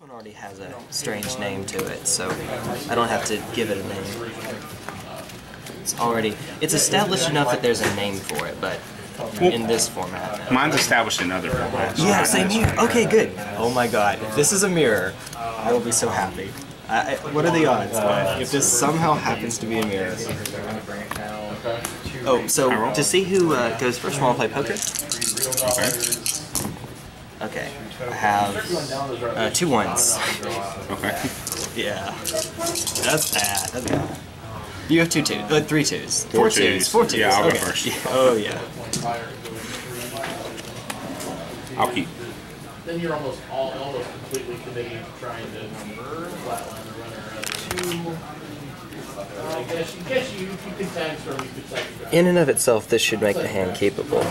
This one already has a strange name to it, so I don't have to give it a name. It's already it's established enough that there's a name for it, but in this format. Mine's established in other formats. Yeah, same here. Okay, good. Oh my god, if this is a mirror, I will be so happy. I, I- what are the odds if this somehow happens to be a mirror? Oh, so to see who uh, goes first, want to play poker? Okay. Okay, I have uh, two ones. Okay. Yeah, that's bad. That's bad. You have two twos, uh, three twos, Four four twos. Four twos. Yeah, I'll go okay. first. Yeah, Oh yeah. I'll keep. Then you're almost all, almost completely committing to trying to flatline the runner at two. Uh, I guess, I guess you, you could time storm, you could second. In and of itself, this should make the hand capable.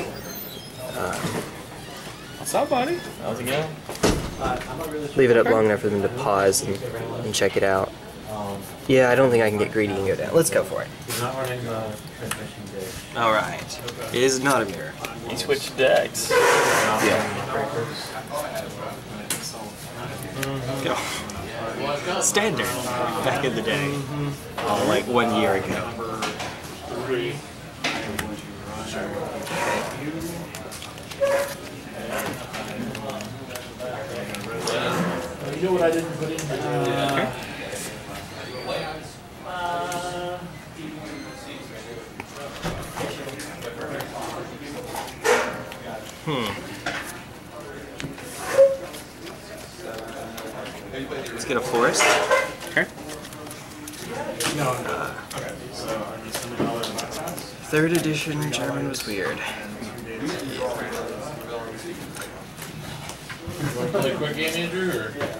What's up, buddy? How's it going? Leave it up long enough for them to pause and, and check it out. Yeah, I don't think I can get greedy and go down. Let's go for it. not running the transmission dish. All right. It is not a mirror. He switched decks. Yeah. Go. Standard. Back in the day. Oh, like one year ago. You know what I didn't put in here? Uh, Let's get a forest. Okay. Third edition German was weird. Want to play a quick game, Andrew, or?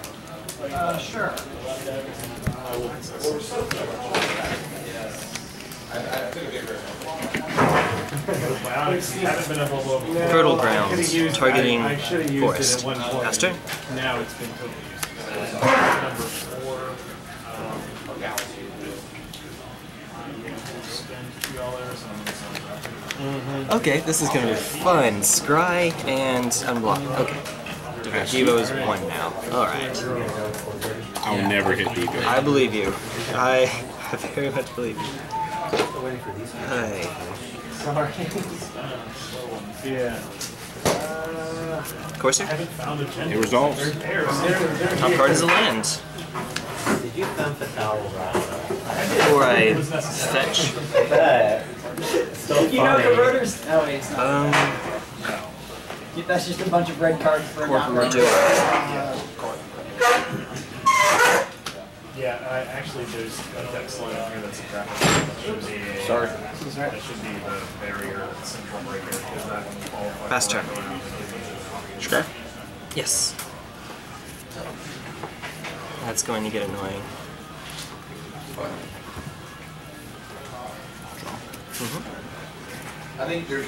Fertile grounds, targeting forest. Pass. Now it's been totally useless. Number four. Spend two dollars on this. Okay, this is gonna be fun. Scry and unblock. Okay. Devo is one now. Alright. I'll never hit Devo. I believe you. I, I very much believe you. Hi. Yeah. Courser? Found a gen. It resolves. Top card is a land. Did you thumb Fatal around? Or I fetch. Bet. Still You know funny. converters? Oh wait, it's not. Um, That's just a bunch of red cards for a Corporal not Joe. Yeah, I, actually, there's a deck slide on here that's a graphic. That should be a, Sorry. That should be the barrier central breaker because that one qualifies. Fast turn. Sure. Yes. That's going to get annoying. Mm-hmm. Mm-hmm. I think there's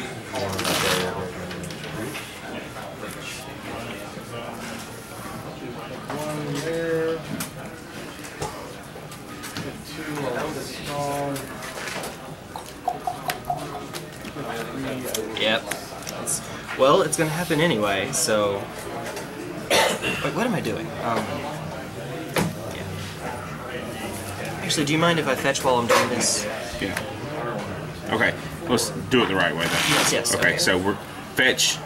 One there. Put two on this star. Yep. It's, well, it's going to happen anyway, so. Wait, what am I doing? Um. Yeah. Actually, do you mind if I fetch while I'm doing this? Yeah. Okay. Let's do it the right way then. Yes, yes, Okay. okay. So we're fetch.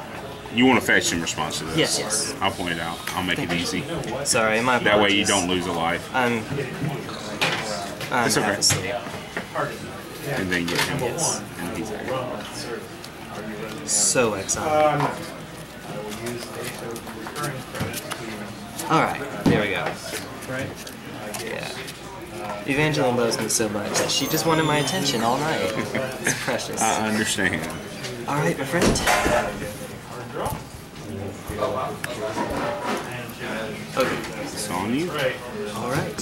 You want to fetch in response to this? Yes, yes. I'll point it out. I'll make it easy. Sorry, my That way you don't lose a life, I'm. I'm It's okay. asleep. and then get him. Yes. And he's there. So excited. Uh, I will use a recurring credit to Alright, there we go. right. Yeah. Evangeline loves me so much that she just wanted my attention all night. It's precious. I understand. Alright, my friend. On you. Alright.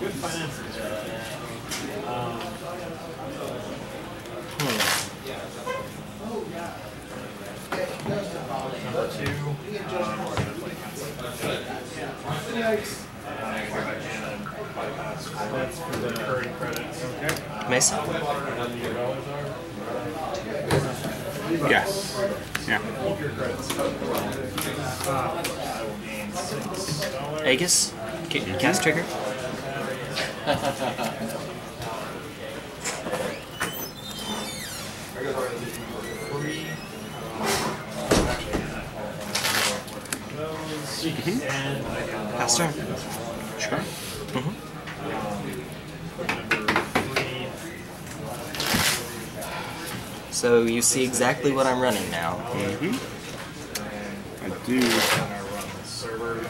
Good finances. Number two. That's for the current credits. Okay. Mason? Yes. Yeah. I will gain six dollars. Aegis? Ca- Cast trigger? Mm-hmm. Pass turn. Sure. three. So you see exactly what I'm running now. Mm-hmm. I do. And I run the server. And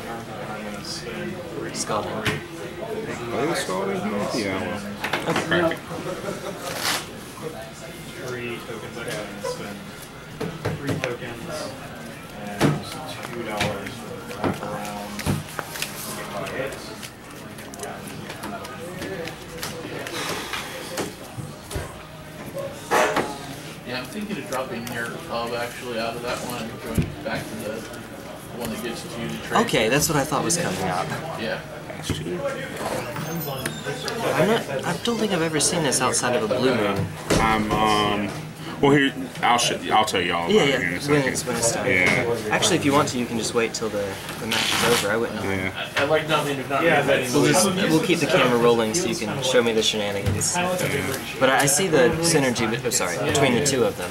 I'm gonna spend three. Scalding. Are they still in here? Yeah. well, Crack it. Three tokens. I gotta spend three tokens and two dollars for wraparound. Yeah, I'm thinking of dropping your club actually out of that one and going back to the one that gets you to trade. Okay, that's what I thought was coming up. Yeah. Pass. I'm not. I don't think I've ever seen this outside of a blue moon. I'm um. Well, here I'll sh- I'll tell you all about Yeah, it in yeah. a When it's when it's done. Yeah. Actually, if you want to, you can just wait till the, the match is over. I wouldn't know. Yeah. I, I like nothing if not Yeah, reinventing We'll just we'll keep the camera rolling so you can show me the shenanigans. But I I see the synergy. bet- Oh, sorry, between the two of them.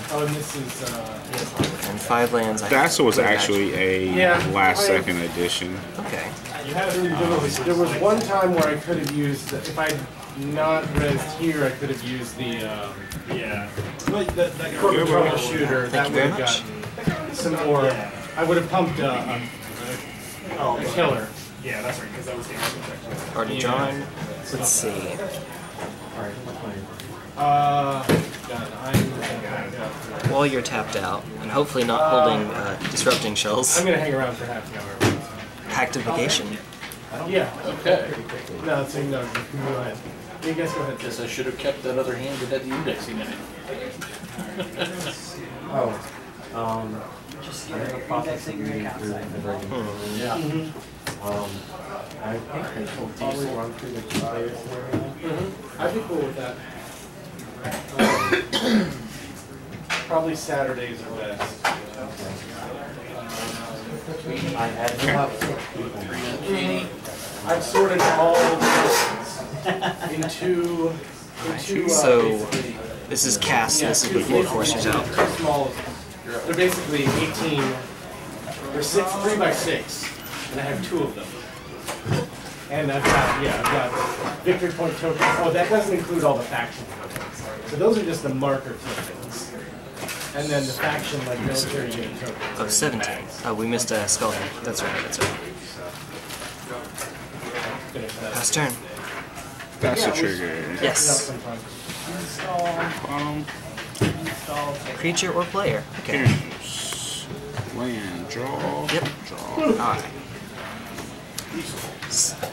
And this is, uh, And five lands. I That was pretty much- actually a Yeah. last second addition. Okay. you have to, there was one time where I could have used, if I'd not rezzed here, I could have used the, um, yeah. Like the, the troubleshooter, Thank that would have much. gotten some more, I would have pumped a, a, Oh, a killer. Yeah, that's right, because that was the architecture. Already drawn. Let's see. Alright, what's mine? Uh, God, I'm, While you're tapped out, and hopefully not holding uh, disrupting shells. I'm gonna hang around for half an hour. Actification. Yeah, Okay. no, so no, you go ahead. You guys go ahead. Guess I should have kept that other hand that had the indexing in it. Oh, um, I have a process that you need through the version. Yeah. Um, I think they will probably run through the players and everything. I'd be cool with that. Um, Probably Saturdays are best. I had, we'll have people. I've sorted all the into, into, uh, So- basically- This is cast. yeah, This is two- before Forcer's out. Small, they're basically eighteen, they're six, three by six, and I have two of them. And I've got, yeah, I've got victory point tokens, oh, that doesn't include all the faction tokens. So those are just the marker tokens. And then the faction, like military unit tokens. Oh, are 17. Oh, we missed a skull. That's right. That's right. Finish that. Pass turn. That's the Yeah, we- trigger. Yes. sometime. Um, Creature or player. Okay. here's land draw. Yep. Draw. Alright.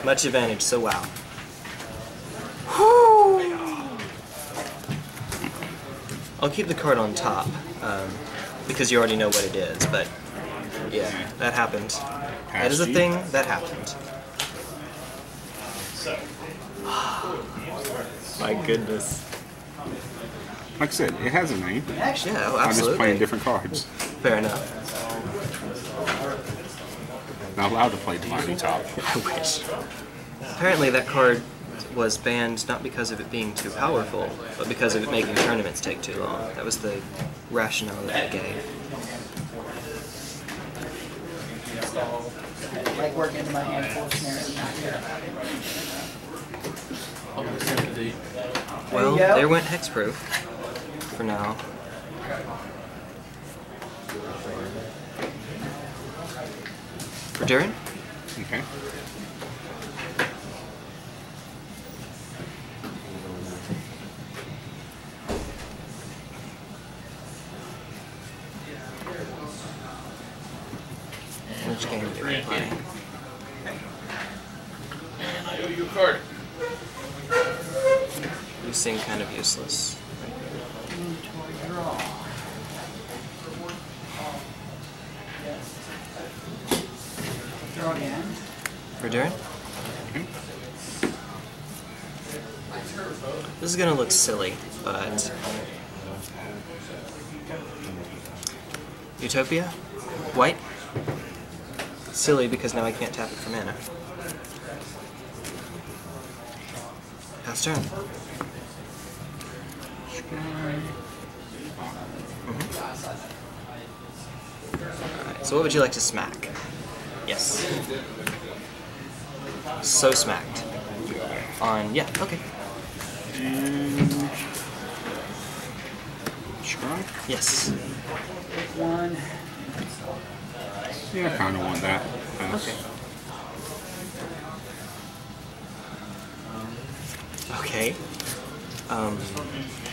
Much advantage, so wow. I'll keep the card on top, um, because you already know what it is, but yeah, that happened. That is a Past thing that happened. So, My goodness. Like I said, it has a name. Actually, yeah, oh, I'm just playing different cards. Fair enough. Not allowed to play Divine Top. I wish. Apparently, that card was banned not because of it being too powerful, but because of it making tournaments take too long. That was the rationale that they gave. Like working into my hand full of snares. I'll just have to Well, there went hexproof for now. Verduran? Okay. Which game do we Grant play? Kitty. And I owe you a card. You seem kind of useless. Draw again. Verduran? This is gonna look silly, but Utopia? White? Silly because now I can't tap it for mana. Pass turn. Mhm. Alright, so what would you like to smack? Yes. So smacked. On, yeah, okay. And scry? Yes. One. Yeah, I kind of want that. Pass. Okay. Okay. Um,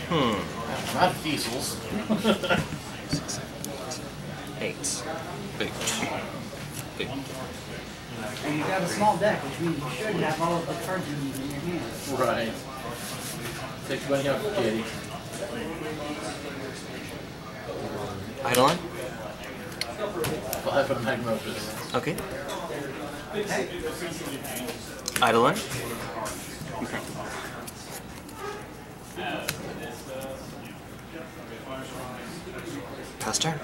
hmm. Not diesels. Eight. Eight. Eight. And you've got a small deck, which means you should have all of the cards you need in your hand. right. Take money out for kitty. Eidolon? Five of. Okay. Eidolon? Okay. Pass turn.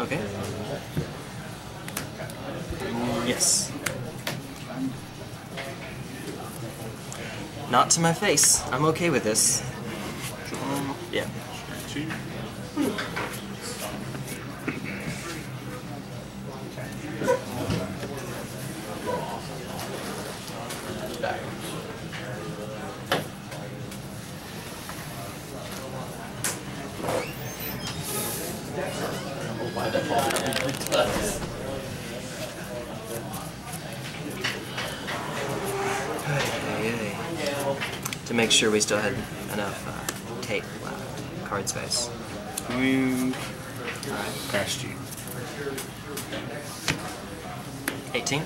Okay. Yes. Not to my face. I'm okay with this. Still had enough uh, tape left, card space. And past you. 18.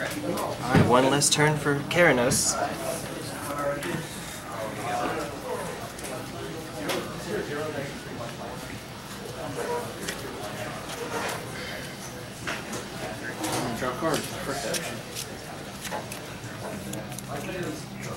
Alright, one less turn for Keranos. Draw card. First action.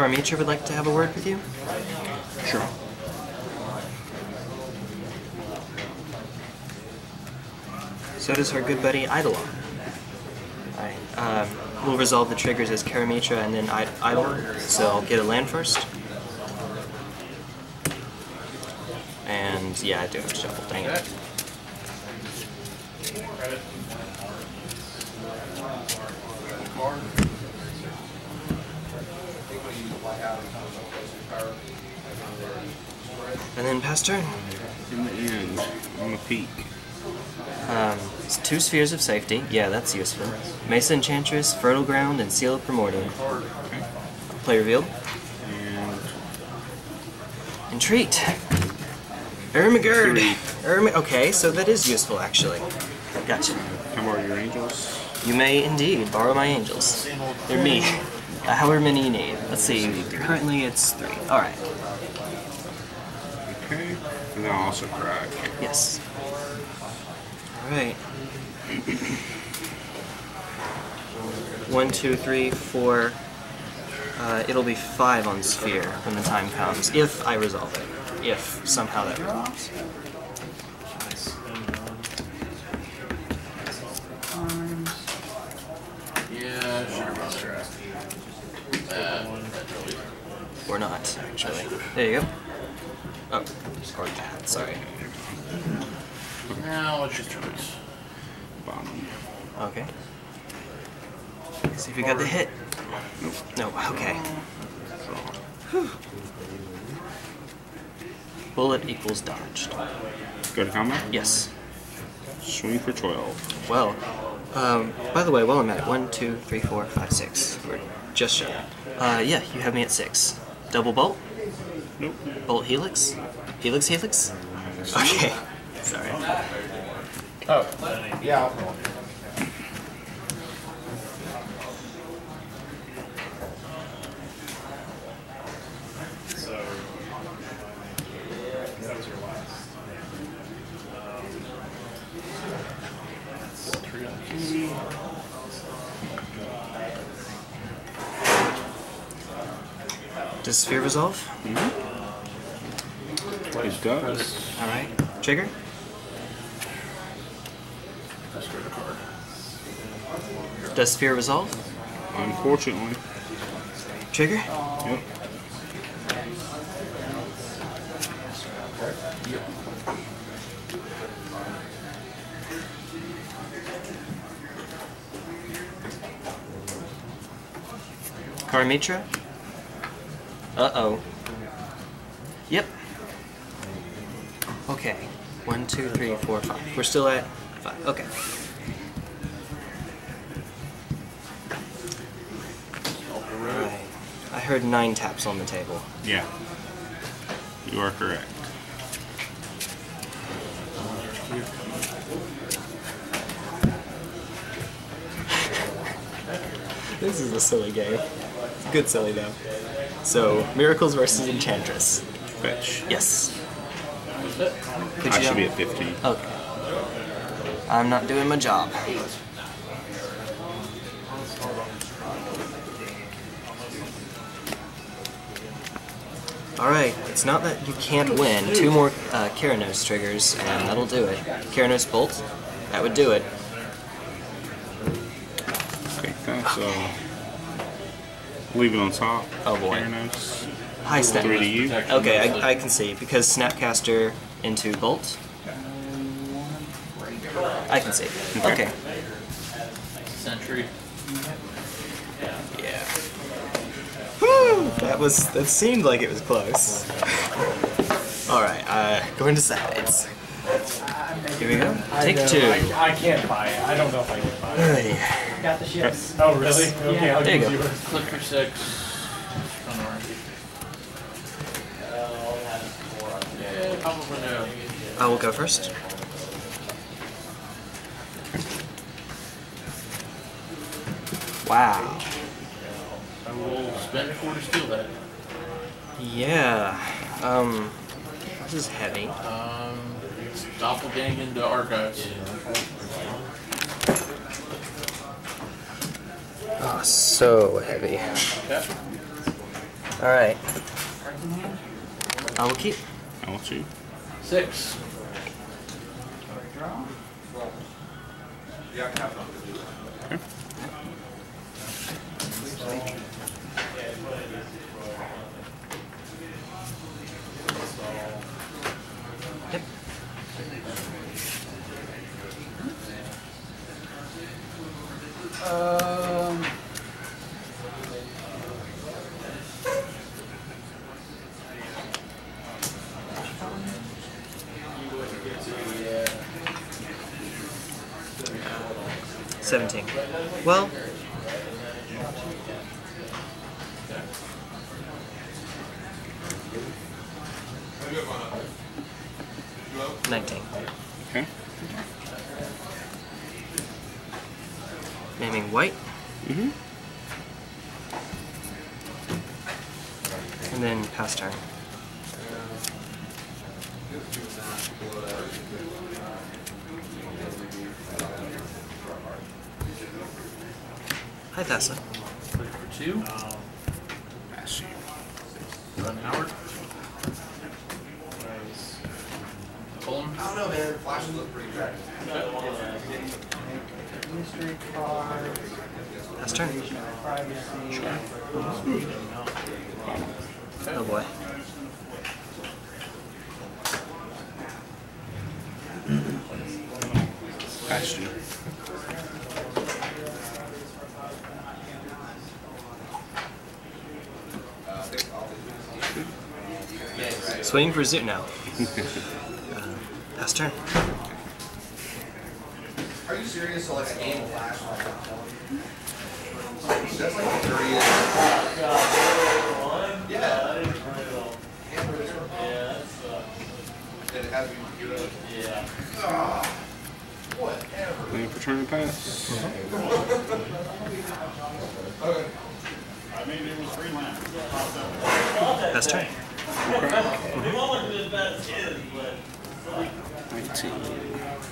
Karametra would like to have a word with you. Sure. So does her good buddy Eidolon. Alright, um, we'll resolve the triggers as Karametra and then Eid- Eidolon. So I'll get a land first. And yeah, I do have to shuffle, dang it. And then pass turn. In the end, I'm a peak. Um, two spheres of safety. Yeah, that's useful. Mesa Enchantress, Fertile Ground, and Seal of Primordium. Play revealed. And Entreat. Ermagerd. Erm- okay, so that is useful actually. Gotcha. how are your angels? You may indeed borrow my angels. They're me. Uh, however many you need. Let's see. Currently it's three. All right. Okay. And then I'll also crack. Yes. All right. One, two, three, four. Uh, it'll be five on sphere when the time comes, if I resolve it. If somehow that resolves. Arms. Yeah, sure about that. Uh, Or not, actually. There you go. Oh, or that, sorry. Now let's just. Bottom. Okay. See if you got the hit. Nope. No, okay. Draw. Bullet equals dodged. Go to combat. Yes. Swing for 12. Well, um, by the way, while I'm at it, one, two, three, four, five, six. We're just shy. Uh, yeah, you have me at six. Double bolt? Nope. Bolt helix? Helix helix? Okay. Sorry. Oh, yeah. I'll roll. So that was your last. Mm-hmm. Does sphere resolve? It does. Alright. Trigger? Discard a card. Does sphere resolve? Unfortunately. Trigger? Yep. Karametra? Uh oh. Yep. Okay. One, two, three, four, five. We're still at five. Okay. I heard nine taps on the table. Yeah. You are correct. This is a silly game. Good silly though. So, Miracles versus Enchantress. Fetch. Yes. Could I should be at 15. Okay. I'm not doing my job. Alright, it's not that you can't win. Two more uh, Keranos triggers, and that'll do it. Keranos Bolt, that would do it. Okay, uh, leave it on top. Oh, boy. Keranos. High step. Three to you. Okay, I, I can see. Because Snapcaster into Bolt. I can see. Okay. Okay. Sentry. Yeah. Woo! That was that seemed like it was close. Alright, uh going to sides. Here we go. Take two. I, I can't buy it. I don't know if I can buy it. Hey. Got the ships. Oh, really? Okay, Yeah. I'll There you go. yours. Click for six. Run orange. Yeah, probably no. I will go first. Wow. I will spend four to steal that. Yeah. Um this is heavy. Um, doppelgang into archives. Oh, so heavy. Okay. Alright. I will keep. I will you. Six. Draw. Yep. Um. Seventeen. Well, nineteen. Okay. Naming white. Mm-hmm. And then pass turn. Hi, Tessa. Click for two. Pass you. Run Howard. Pull him. Mystery card. Pass turn. Invasion of privacy. Oh boy. Past you. Swinging for Zoot now. Uh, pass turn. Are you serious? So like a game of flash like That's like the uh, dirtiest. Yeah. That it has to be good. Yeah. Whatever. Waiting for turn to pass. I mean, it was three lines. Pass turn. They won't look as 19.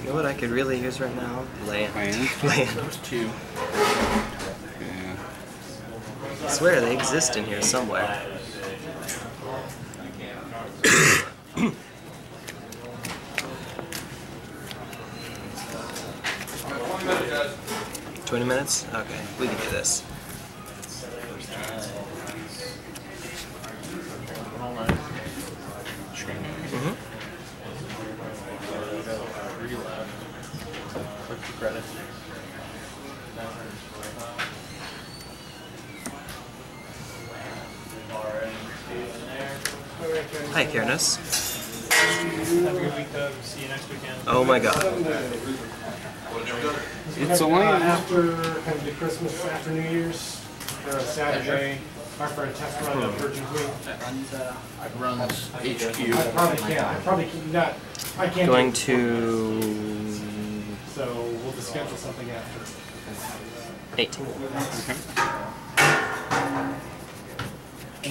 You know what I could really use right now? Land. Land. Land. Two. Yeah. I swear they exist in here somewhere. Twenty minutes? Okay, we can do this. Hi, Kiernes. Have a good week, Doug. See you next weekend. Oh my god. It's a Uh, after kind of Christmas after New Year's, or Saturday, our friend test run of Virgin Queen. Runs, uh, Runs HQ. I probably can't. I probably can not. I can't. Going to So we'll just schedule something after. eight. And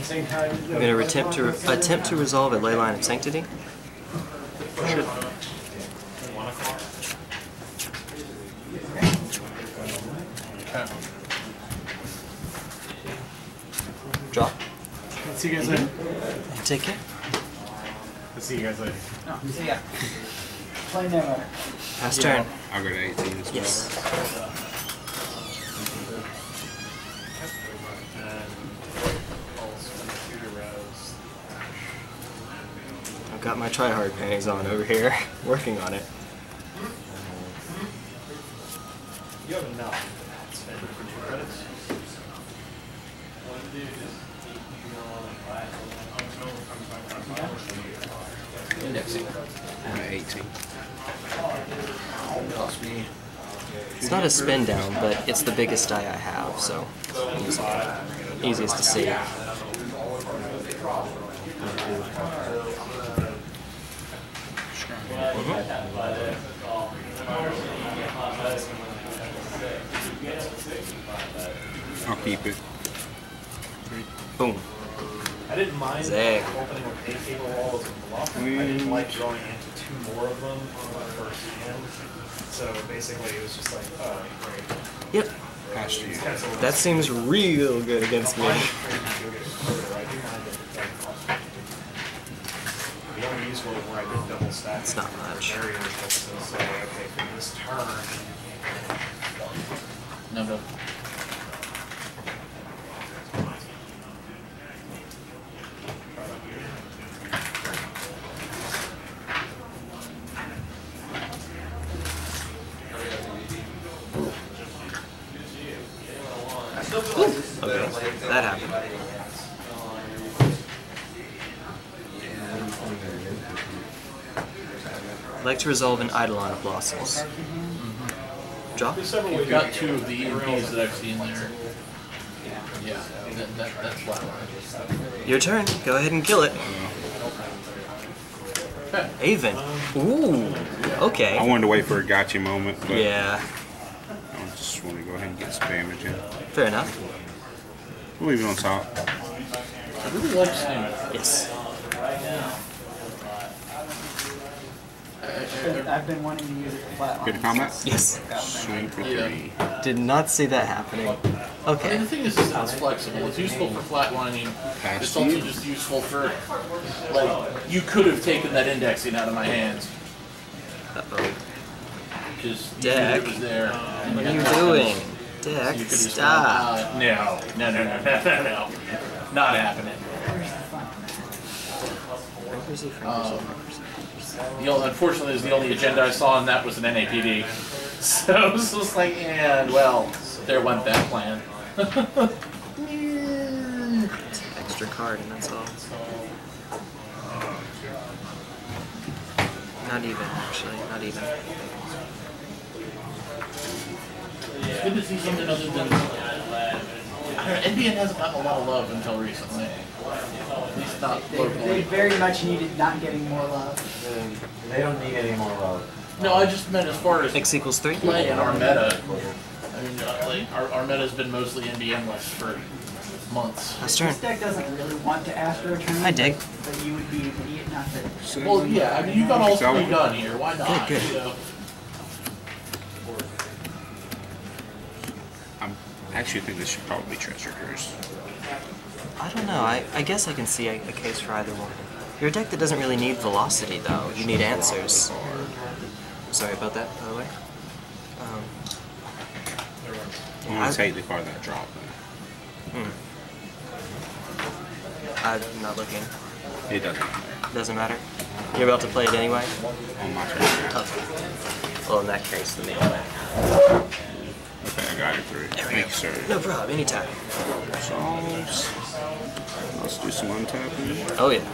same time. I'm gonna attempt to attempt to resolve a Leyline of Sanctity. Draw. Let's see you guys later. Take care. Let's see you guys later. no, so yeah. Play never. Pass turn. I'll go to 18 as well. Yes. I've got my try-hard panties on over here, working on it. You have enough. Spend for two credits. Indexing. I'm at 18. Cost me. It's not a spin down, but it's the biggest die I have, so easiest to see. I'll keep it. Boom. I didn't mind Zag. opening with eight cable walls and bluff. I didn't mm. like drawing into two more of them on my first hand. So basically, it was just like, oh, great. Yep. That seems real good against me. The only useful where I did double stack. It's not much. Barrier was to say, okay, for this turn, No, no. Okay, that happened. I'd like to resolve an Eidolon of Blossoms. Draw? Mm-hmm. there's several ways. You've got two of the EMPs that I've seen there. Yeah, that, that, that's flatline. Your turn. Go ahead and kill it. Avon. Um, Ooh. Okay. I wanted to wait for a gotcha moment, but Yeah. I just want to go ahead and get some damage in. Fair enough. We'll leave it on top. I really like Snoop. Yes. I've been wanting to use it for flat Good lines. combat? Yes. Swing for Yeah. three. Did not see that happening. I mean, Okay. the thing is, is it's flexible. It's useful for flatlining. Past It's also you. just useful for, like, you could have taken that indexing out of my hands. Uh-oh. Because Deck. it was there. What are you doing? Deck, You could just stop. Uh, no, no, no, no, no, no, no. Not happening. Frequency, frequency, Um, frequency. The only, unfortunately, is the only agenda I saw, and that was an NAPD. So it was just like, and well, there went that plan. Extra card, and that's all. Not even, actually. Not even. It's good to see something other than. I don't NBN hasn't gotten a lot of love until recently. At least not They, they very much needed not getting more love. They don't need any more love. No, I just meant as far as X equals 3? play in our meta. I mean, uh, like, our, our meta's been mostly NBN-less for months. Last turn. This deck doesn't really want to Astro Tournament. I dig. But you would be an idiot not to. Well, yeah, I mean, you got all So- three done here. Why not? Good, good. You know? I actually think this should probably be Treasure Cruise. I don't know. I, I guess I can see a, a case for either one. You're a deck that doesn't really need velocity, though. You need answers. Sorry about that, by the way. Um, I'm gonna take the card that dropped. hmm. I'm not looking. It doesn't matter. Doesn't matter. You're about to play it anyway? On my turn. Okay. Well, in that case, then anyway. Okay, I got it through. There we Thank go. you, sir. No problem, anytime. Solves. Let's do some untapping. Oh, yeah.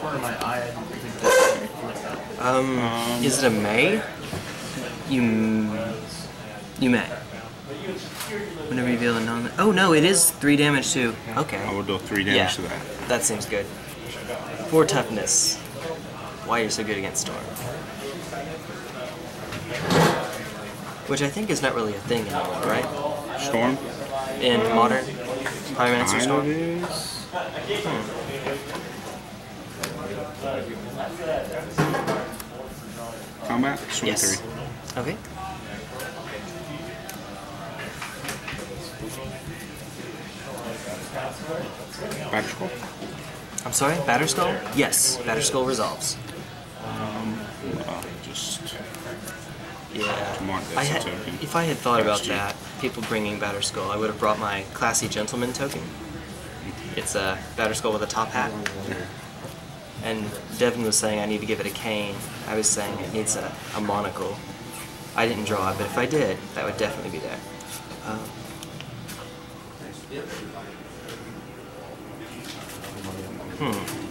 Corner my eye, I don't think that's. Um, Um, is it a May? You, you may. Whenever you deal a non. Oh no, it is three damage too. Okay. I will do three damage Yeah, to that. that seems good. Four toughness. Why you're so good against Storm? Which I think is not really a thing anymore, right? Storm. In modern Kind of Storm. is. Hmm. Combat. Swing Yes. three. Okay. Batterskull. I'm sorry. Batterskull. Yes. Batterskull resolves. Uh, just Yeah. Come on, that's I had, if I had thought about that, people bringing Batterskull, I would have brought my classy gentleman token. It's a Batterskull with a top hat. And Devin was saying I need to give it a cane. I was saying it needs a, a monocle. I didn't draw it, but if I did, that would definitely be there. Um, hmm.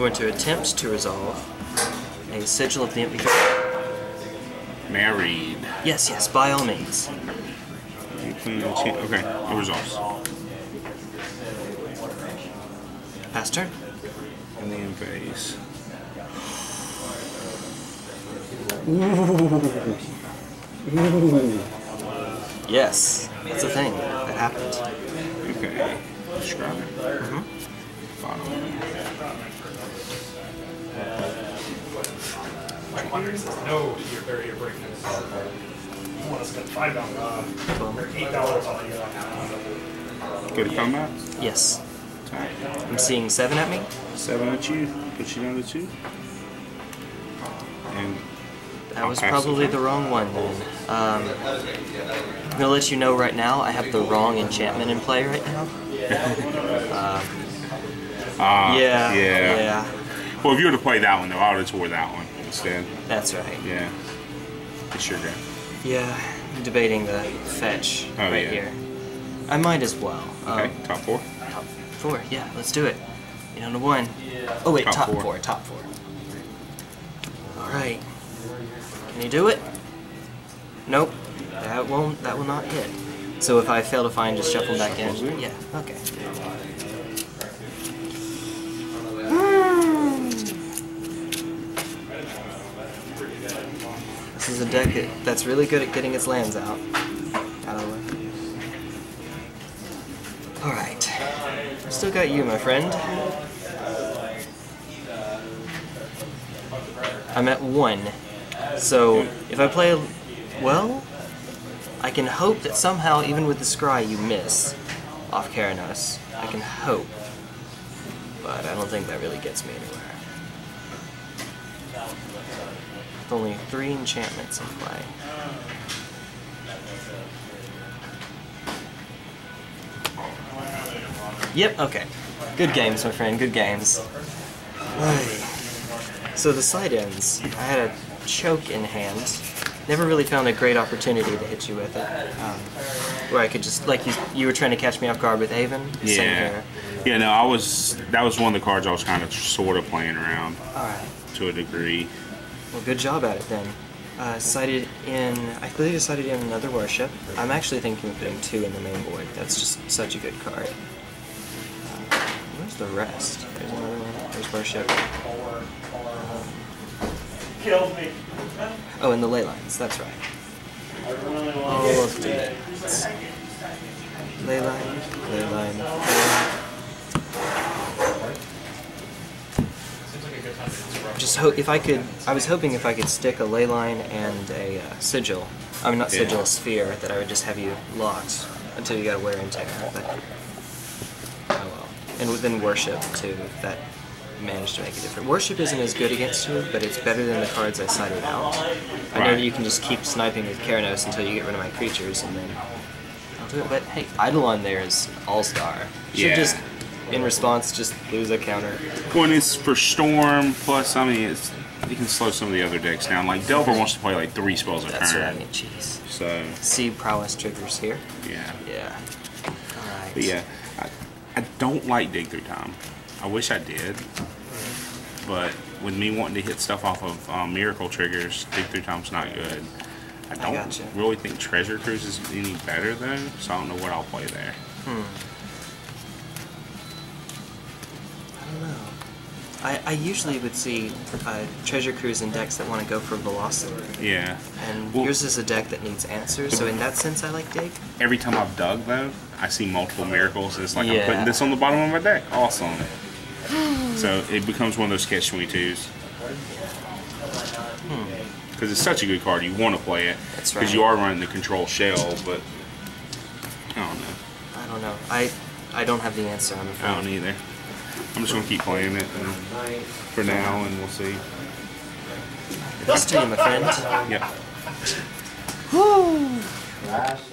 Going to attempt to resolve a sigil of the empty married. Yes, yes, by all means. Including the cha- Okay, it resolves. Pass turn. And the invase. Yes, that's a thing that happened. Okay. Describe it. Mm-hmm. Bottom. Mike Wonder says, no, you're very, you're breaking. You want to spend five dollars, uh, or eight dollars on you. Go to combat. Yes. Attack. I'm seeing seven at me. Seven at you. Put you down to two. And That I'll was probably the wrong one then. Um, I'm gonna let you know right now. I have the wrong enchantment in play right now. Um, Ah, yeah, yeah. yeah, Well, if you were to play that one, though, I would have tore that one instead. that's right. Yeah. It's your guy. Yeah, I'm debating the fetch Oh, right yeah. here. I might as well. Okay, Um, top four. top four. Yeah, let's do it. You down to one. Oh wait, Top top, four. four. Top four. All right. Can you do it? Nope. That won't. That will not hit. So if I fail to find, just shuffle back in. Yeah. Okay. This is a deck that's really good at getting its lands out. Out of the way. All right. I still got you, my friend. I'm at one. So if I play, well, I can hope that somehow, even with the scry, you miss off Keranos. I can hope, but I don't think that really gets me anywhere. with only three enchantments in play. Yep, okay. Good games, my friend, good games. So the side ends. I had a choke in hand. Never really found a great opportunity to hit you with it. Um, where I could just, like you, you were trying to catch me off guard with Avon. Yeah. Yeah, no, I was, that was one of the cards I was kind of sort of playing around. To a degree. Well, good job at it then. Uh, cited in, I believe it's cited in another worship. I'm actually thinking of putting two in the main board. That's just such a good card. Uh, where's the rest? There's another one. There's worship. Killed me. Oh, and the Leylines. That's right. All of the ley line, ley line, Leyline. Seems like a good time to disrupt. Just hope if I could. I was hoping if I could stick a Leyline and a uh, sigil. I mean, not sigil, Yeah. a sphere. That I would just have you locked until you got a wear and tear. But oh well. And then worship too. If that managed to make a difference. Worship isn't as good against you, but it's better than the cards I cited out. I know Right. that you can just keep sniping with Keranos until you get rid of my creatures, and then I'll do it. But hey, Eidolon there is all star. Should Yeah. just in response just lose a counter. When it's for Storm, plus, I mean, it's you can slow some of the other decks down. Like Delver wants to play like three spells a That's what I mean. Jeez. So See prowess triggers here. yeah, Yeah. Alright. but yeah, I, I don't like Dig Through Time. I wish I did, but with me wanting to hit stuff off of um, Miracle triggers, Dig Through Time's not good. I don't gotcha. really think Treasure Cruise is any better though, so I don't know what I'll play there. I I, I usually would see uh, treasure cruise in decks that want to go for velocity, Yeah. and Well- yours is a deck that needs answers. So in that sense, I like dig. Every time I've dug though, I see multiple miracles. It's like I'm putting this on the bottom of my deck. Awesome. so it becomes one of those catch twenty twos. Because it's such a good card, you want to play it. Hmm. That's Because you are running the control shell, but I don't know. I don't know. I I don't have the answer. I'm afraid. I don't either. I'm just gonna keep playing it and for now, and we'll see. History, my friend. Yep. Last